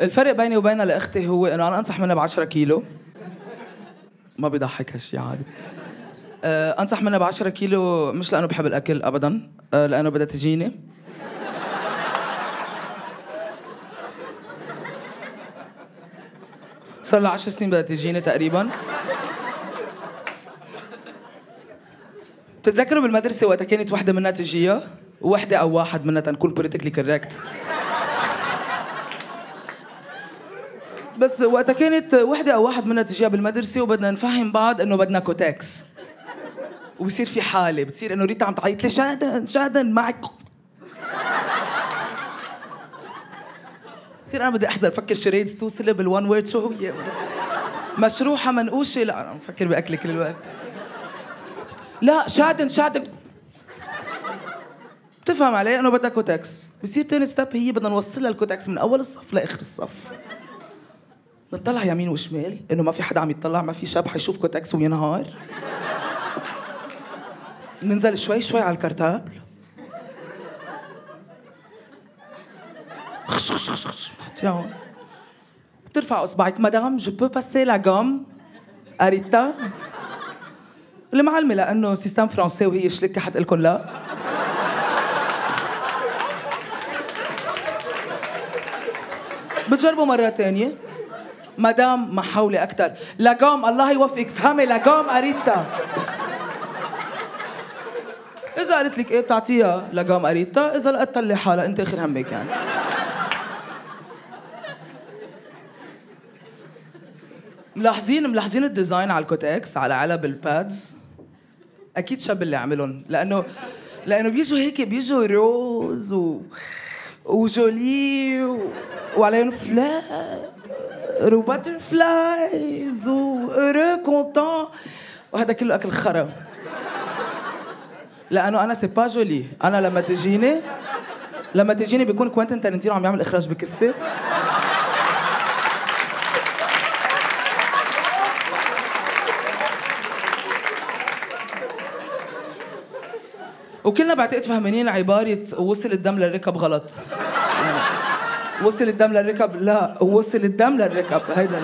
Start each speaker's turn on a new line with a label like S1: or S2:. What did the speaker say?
S1: الفرق بيني وبين لأختي هو إنه أنا أنصح منها ب 10 كيلو. ما بيضحك هالشيء عادي أه أنصح منها ب 10 كيلو مش لأنه بحب الأكل ابدا أه لأنه بدها تجيني. صار لها 10 سنين بدها تجيني تقريبا. بتتذكروا بالمدرسة وقتها كانت وحدة منا تجيها؟ وحدة أو واحد منا تنكون politically correct بس وقتها كانت وحدة أو واحد منا تجيها بالمدرسة وبدنا نفهم بعض إنه بدنا Kotex. وبصير في حالة بتصير إنه ريتا عم تعيط لي شادن شادن معك؟ بصير أنا بدي أحزر فكر charades two syllable one word شو هي مشروحة منقوشة؟ لا أنا مفكر بأكلي كل الوقت. لا شادن شادن بتفهم علي؟ إنه بدها Kotex. بصير تاني step هي بدنا نوصلها ال Kotex من أول الصف لآخر الصف. نطلع يمين وشمال إنه ما في حدا عم يطلع ما في شاب حيشوف Kotex وينهار. ننزل شوي شوي على ال cartable خش خش خش خش. بترفع أصبعك. madame je peux passer la gomme أريتا. المعلمة لأنه سيستم فرنسي وهي شلكة حتقول لكم لا. بتجربوا مرة تانية. مدام محولة أكثر لاجام الله يوفقك. فهمي لاجام أريتا إذا قالت لك إيه بتعطيها؟ لاجام أريتا إذا لقيت طلي حالها. أنت آخر همك يعني. ملاحظين ملاحظين ال design على ال Kotex على علب ال pads أكيد شاب اللي عملهم لأنه لأنه بيجوا هيك بيجوا rose و و joli و... وعليهم flower و butterflies و trop content وهذا كله أكل خرا. لأنه أنا c'est pas joli أنا لما تجيني لما تجيني بيكون كوينتن تارنتينو عم يعمل إخراج بكسي وكلنا بعتقد فهمانين عبارة وصل الدم للركب غلط. وصل الدم للركب. لا وصل الدم للركب. هيدا